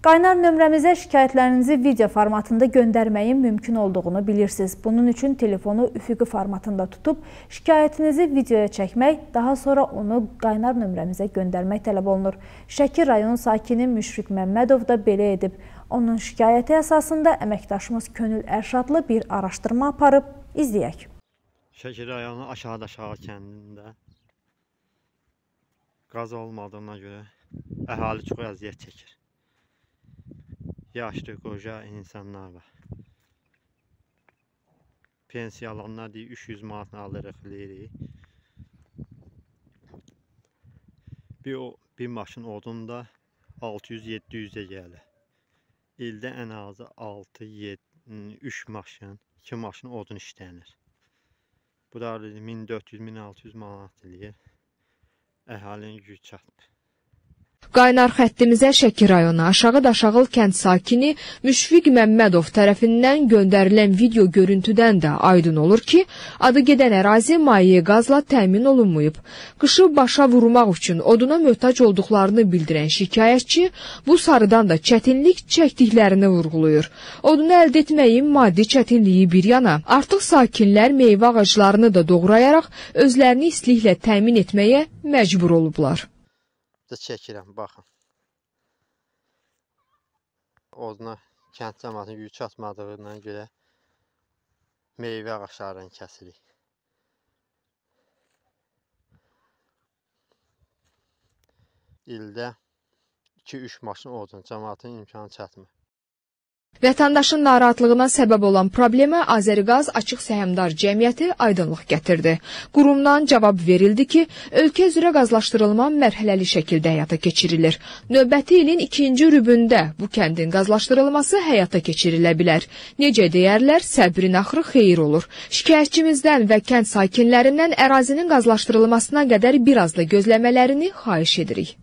Qaynar nömrəmizə şikayətlərinizi video formatında göndərməyin mümkün olduğunu bilirsiniz. Bunun üçün telefonu üfüqi formatında tutub şikayətinizi videoya çəkmək, daha sonra onu qaynar nömrəmizə göndərmək tələb olunur. Şəki rayon sakini Müşfiq Məmmədov da belə edib. Onun şikayəti əsasında əməkdaşımız Könül Ərşadlı bir araşdırma aparıb, izləyək. Şəki rayonu aşağıda aşağı kəndində qaz olmadığına görə əhali çox əziyyət çəkir yaşlı, qoca insanlar var. Pensiya alanlar deyir 300 manat alırıq, eləyirik. Bir, o, bir maşın odunda 600-700-ə gəlir. İldə ən azı 6-7 3 maşın, 2 maşın odun işlənir. Bu da 1400-1600 manat eləyir. Əhalinin güc çatmır. Qaynar xəttimizə Şəki rayonu Aşağı Daşağıl kənd sakini Müşfiq Məmmədov tərəfindən göndərilən video görüntüdən də aydın olur ki, adı gedən ərazi maye qazla təmin olunmayıb. Qışı başa vurmaq üçün oduna möhtac olduqlarını bildirən şikayətçi bu sarıdan da çətinlik çəkdiklərini vurğulayır. Odunu əldə etməyin maddi çətinliyi bir yana, artıq sakinlər meyvə ağaclarını da doğrayaraq özlərini istiliklə təmin etməyə məcbur olublar da çəkirəm, baxın. Oduna kənd cəmatının gücü çatmadığına görə meyvə ağaçlarını kəsirik. İldə 2-3 maşın odun cəmatın imkanı çatmır. Vətəndaşın narahatlığına səbəb olan problemə Azəriqaz Açıq Səhmdar Cəmiyyəti aydınlıq gətirdi. Qurumdan cavab verildi ki, ölkə üzrə qazlaşdırılma mərhələli şəkildə həyata keçirilir. Növbəti ilin ikinci rübündə bu kəndin qazlaşdırılması həyata keçirilə bilər. Necə deyərlər, səbrin axırı xeyir olur. Şikayətçimizdən və kənd sakinlərindən ərazinin qazlaşdırılmasına qədər bir az da gözləmələrini xahiş edirik.